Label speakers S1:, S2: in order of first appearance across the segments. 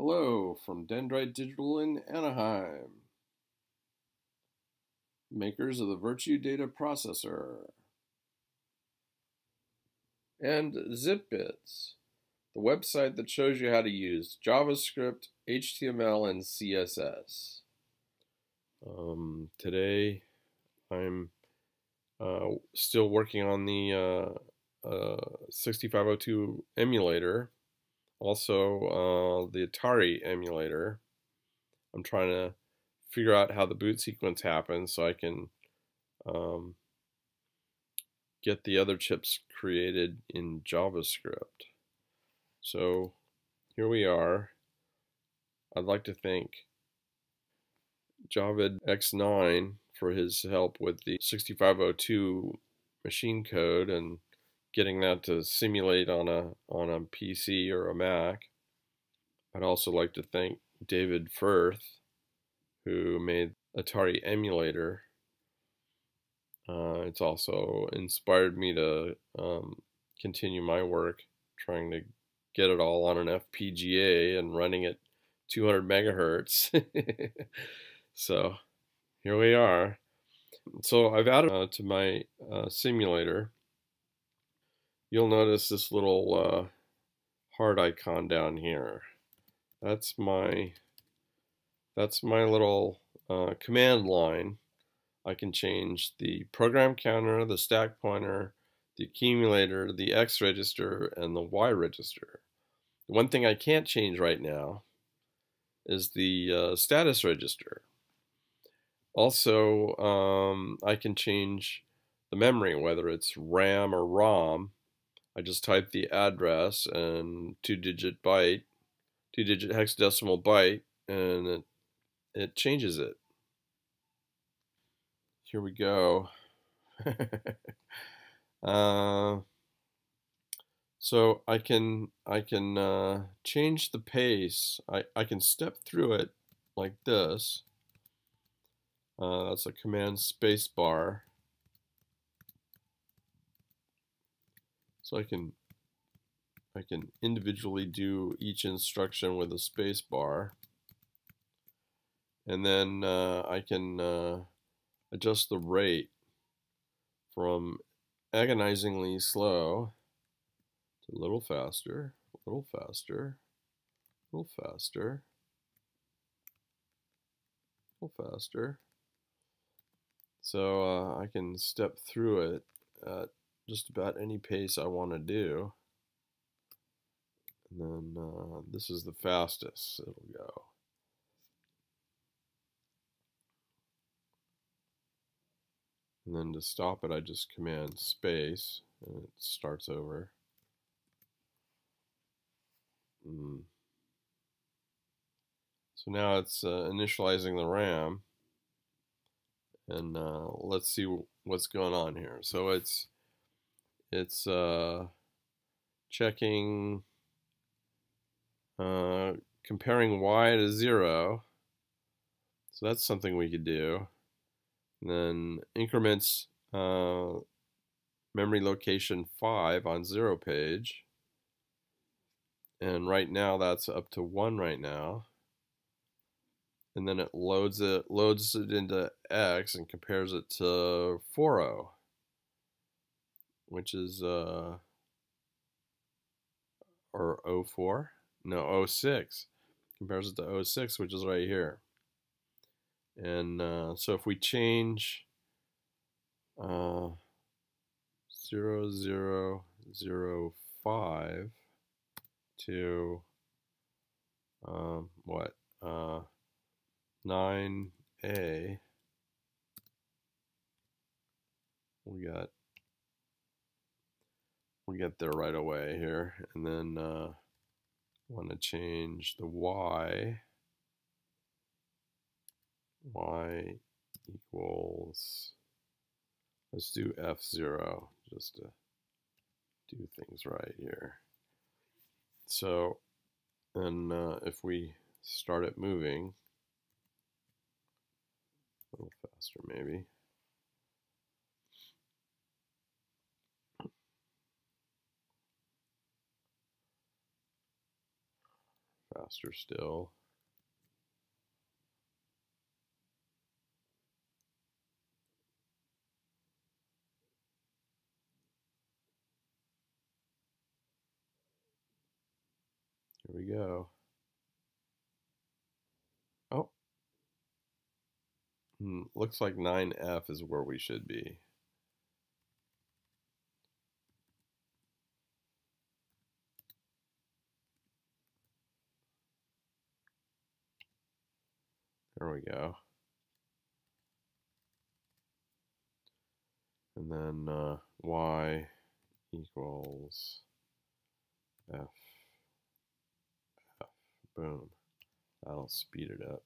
S1: Hello from Dendrite Digital in Anaheim, makers of the Virtue Data Processor, and ZipBits, the website that shows you how to use JavaScript, HTML, and CSS. Um, today, I'm uh, still working on the uh, uh, 6502 emulator also uh, the Atari emulator. I'm trying to figure out how the boot sequence happens so I can um, get the other chips created in JavaScript. So here we are. I'd like to thank Javid X9 for his help with the 6502 machine code and getting that to simulate on a on a PC or a Mac. I'd also like to thank David Firth, who made Atari emulator. Uh, it's also inspired me to um, continue my work trying to get it all on an FPGA and running at 200 megahertz. so here we are. So I've added uh, to my uh, simulator you'll notice this little uh, heart icon down here. That's my that's my little uh, command line. I can change the program counter, the stack pointer, the accumulator, the X register, and the Y register. The one thing I can't change right now is the uh, status register. Also, um, I can change the memory, whether it's RAM or ROM, I just type the address and two digit byte, two digit hexadecimal byte, and it, it changes it. Here we go. uh, so I can I can uh, change the pace. I, I can step through it like this. Uh, that's a command space So I can I can individually do each instruction with a space bar. And then uh, I can uh, adjust the rate from agonizingly slow to a little faster, a little faster, a little faster, a little faster. So uh, I can step through it at just about any pace I want to do. And then uh, this is the fastest it'll go. And then to stop it, I just command space and it starts over. Mm. So now it's uh, initializing the RAM. And uh, let's see what's going on here. So it's it's uh, checking, uh, comparing y to 0. So that's something we could do. And then increments uh, memory location 5 on 0 page. And right now that's up to 1 right now. And then it loads it loads it into X and compares it to 40 which is uh or 04 no 06 compares it to 06 which is right here. And uh, so if we change uh, 0005 to um, what? Uh, 9a we got we'll get there right away here. And then uh, want to change the y. y equals, let's do f0 just to do things right here. So, and uh, if we start it moving, a little faster maybe. Faster still. Here we go. Oh. Hmm, looks like 9F is where we should be. There we go. And then uh, y equals f, f, boom. That'll speed it up.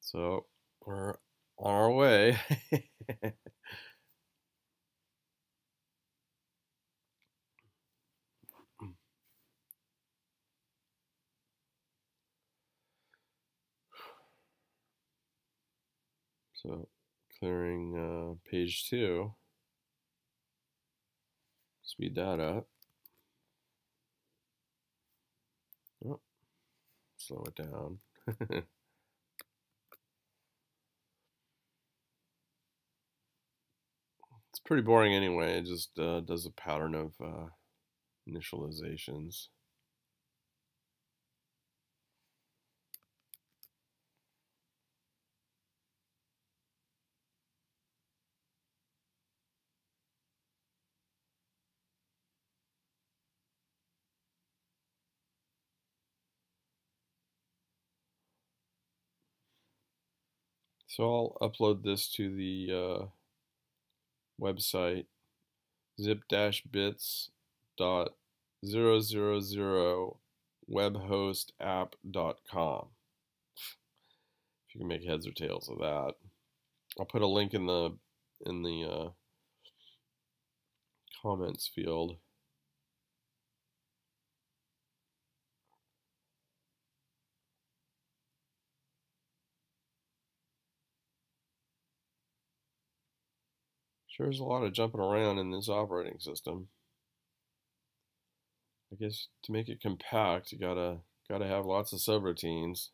S1: So we're on our way. So clearing uh, page two, speed that up. Oh, slow it down. it's pretty boring anyway. It just uh, does a pattern of uh, initializations. So I'll upload this to the uh, website zip-bits.000webhostapp.com. If you can make heads or tails of that. I'll put a link in the in the uh, comments field. Is a lot of jumping around in this operating system. I guess to make it compact, you gotta gotta have lots of subroutines.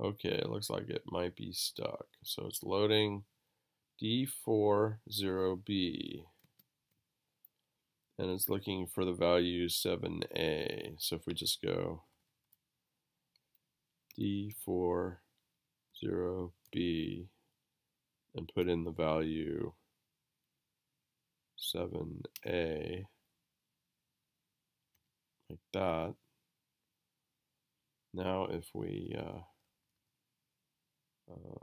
S1: Okay, it looks like it might be stuck. So it's loading D40B and it's looking for the value 7a. So if we just go D40B and put in the value 7a like that. Now if we uh, uh,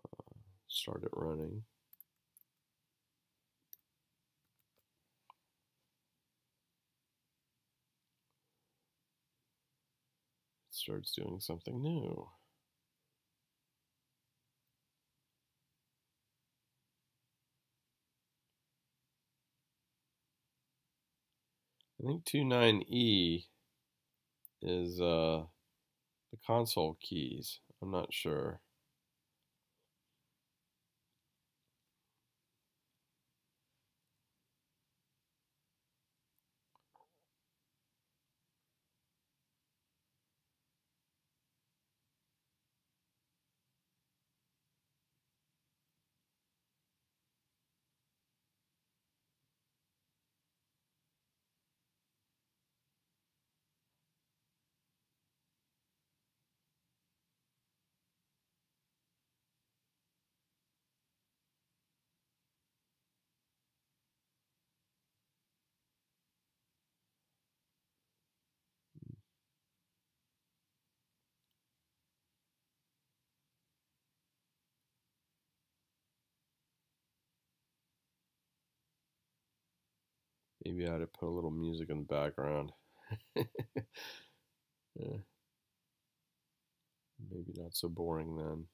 S1: start it running, starts doing something new. I think 29E is uh, the console keys. I'm not sure. Maybe I ought to put a little music in the background. yeah. Maybe not so boring then.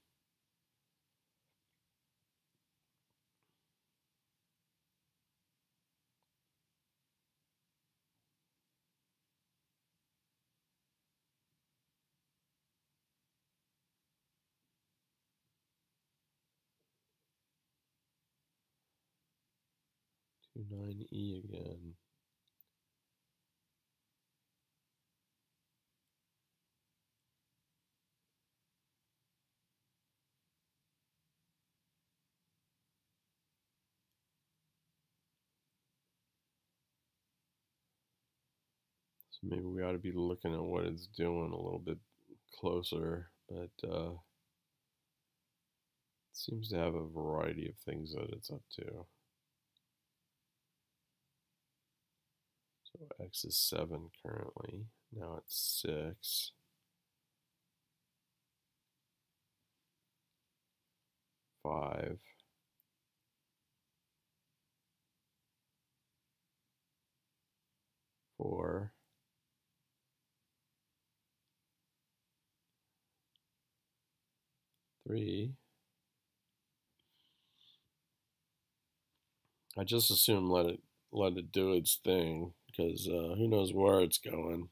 S1: 29E again. So maybe we ought to be looking at what it's doing a little bit closer, but uh, it seems to have a variety of things that it's up to. So x is 7 currently, now it's 6. Five. Four. three. I just assume let it let it do its thing because uh, who knows where it's going,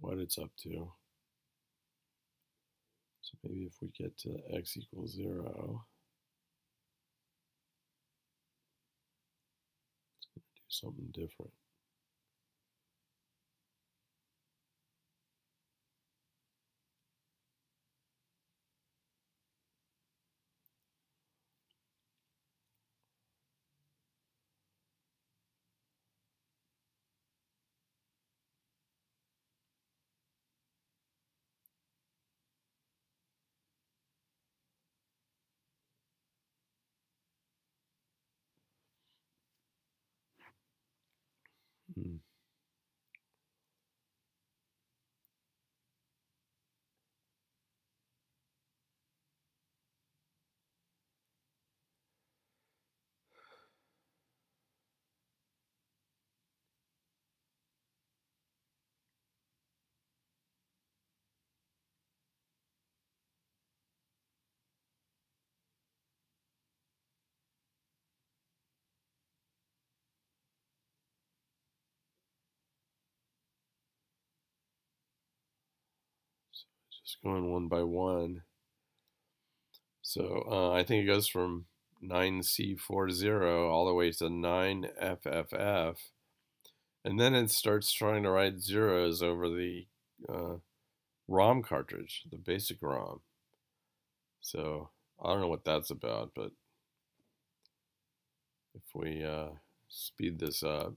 S1: what it's up to. So maybe if we get to x equals zero, it's going to do something different. Just going one by one. So uh, I think it goes from 9C40 all the way to 9FFF. And then it starts trying to write zeros over the uh, ROM cartridge, the basic ROM. So I don't know what that's about, but if we uh, speed this up,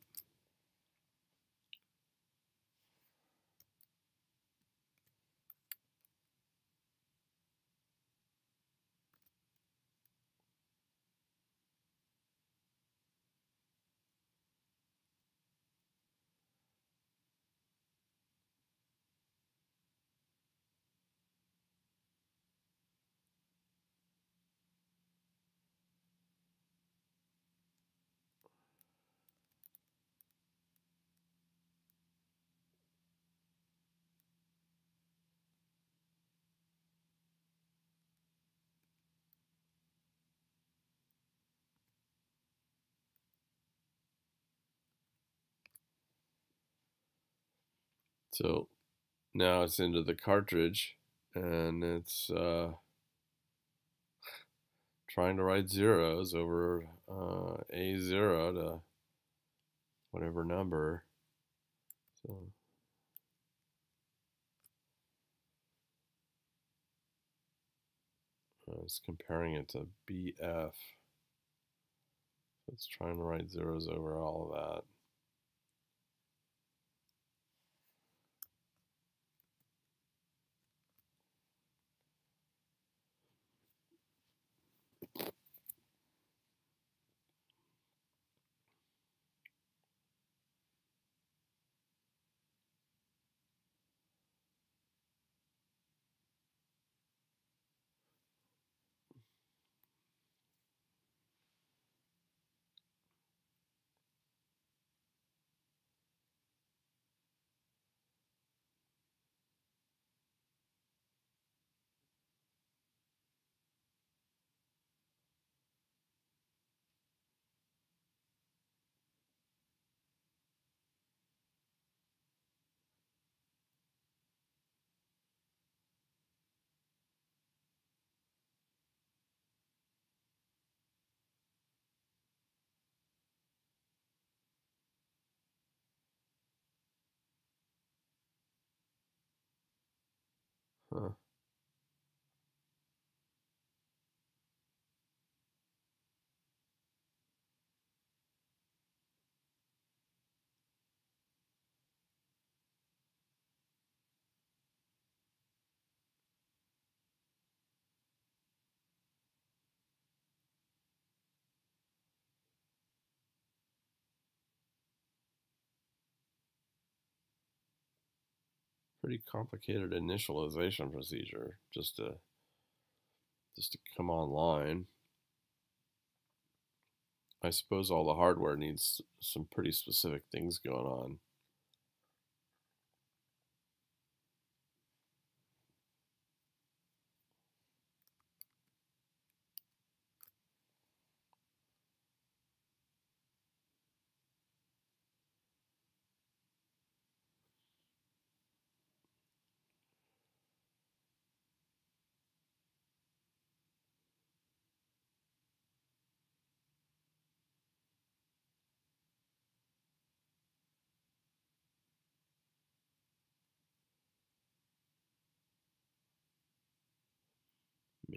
S1: So now it's into the cartridge and it's uh, trying to write zeros over uh, A0 to whatever number. So comparing it to BF. it's trying to write zeros over all of that. Huh. Pretty complicated initialization procedure just to just to come online. I suppose all the hardware needs some pretty specific things going on.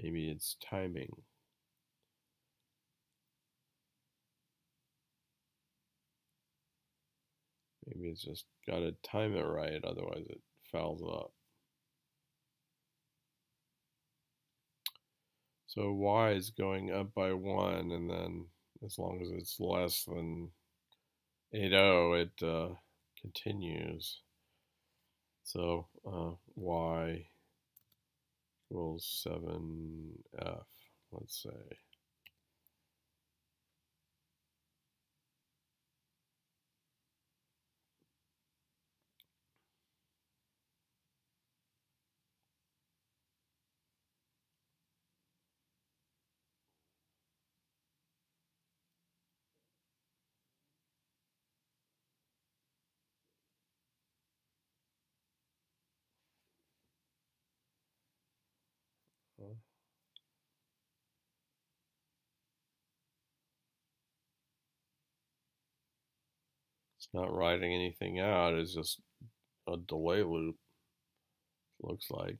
S1: Maybe it's timing. Maybe it's just got to time it right, otherwise it fouls up. So y is going up by 1, and then as long as it's less than 80, it uh, continues. So uh, y equals 7f, let's say. It's not writing anything out, it's just a delay loop, looks like.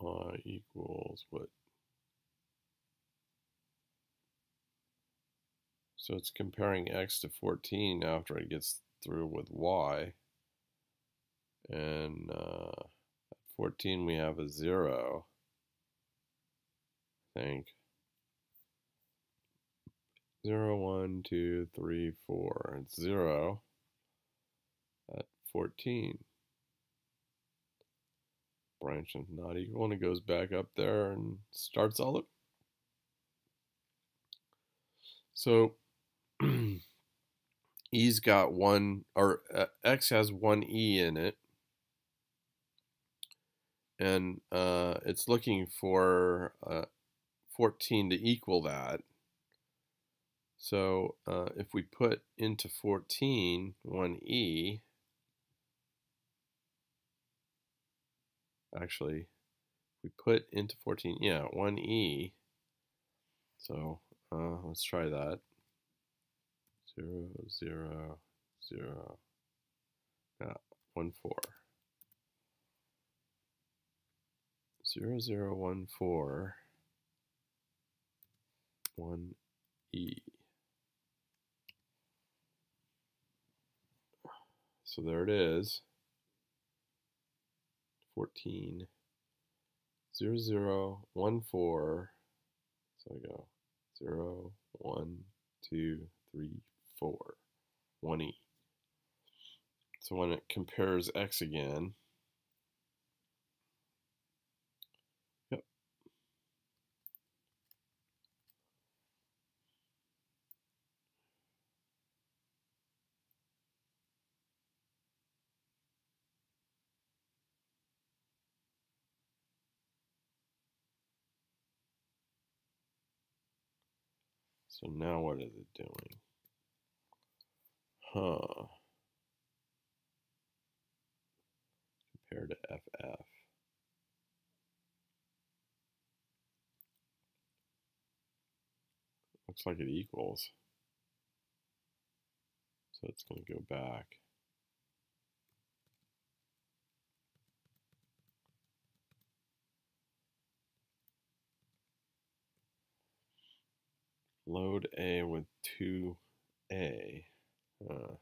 S1: Y equals what? So it's comparing x to 14 after it gets through with y. And uh, at 14 we have a 0, I think. 0, 1, 2, 3, 4. It's 0 at 14 branch is not equal and it goes back up there and starts all up. So E's got one, or uh, X has one E in it. And uh, it's looking for uh, 14 to equal that. So uh, if we put into 14 one E, actually we put into 14 yeah 1e so uh, let's try that. 0 0 0 yeah 1 4 0 0 1 4 1 e. So there it is 14, 0, 0, 1, 4. So I go 0, 1, 2, 3, 4, 1e. So when it compares x again, So now what is it doing? Huh. Compared to FF. Looks like it equals. So it's going to go back. Load A with 2A. Uh,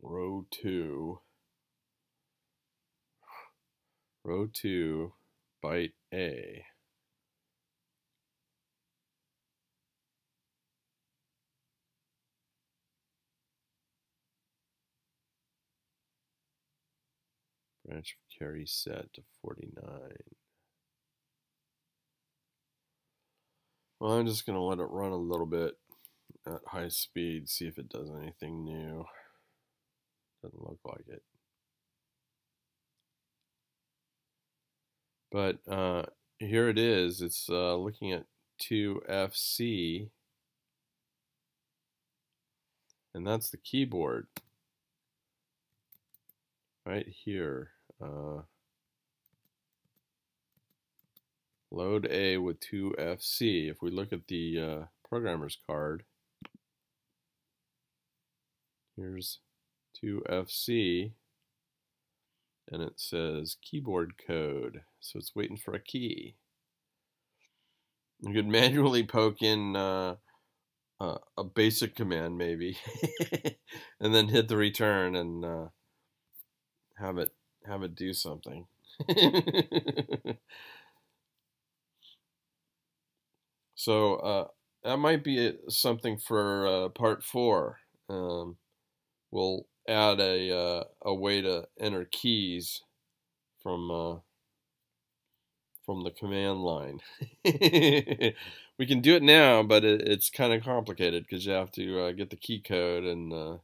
S1: row 2. Row 2, byte A. Branch of carry set to 49. Well, I'm just going to let it run a little bit at high speed, see if it does anything new. Doesn't look like it. But uh, here it is. It's uh, looking at 2FC. And that's the keyboard right here. Uh, load A with 2FC. If we look at the uh, programmer's card, here's 2FC, and it says keyboard code. So it's waiting for a key. You could manually poke in uh, uh, a basic command, maybe, and then hit the return and uh, have it have it do something. so uh, that might be something for uh, part four. Um, we'll add a uh, a way to enter keys from uh, from the command line. we can do it now, but it, it's kind of complicated because you have to uh, get the key code and uh,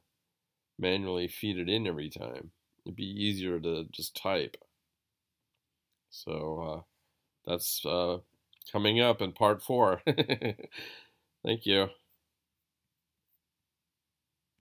S1: manually feed it in every time it'd be easier to just type. So that's coming up in part four. Thank you.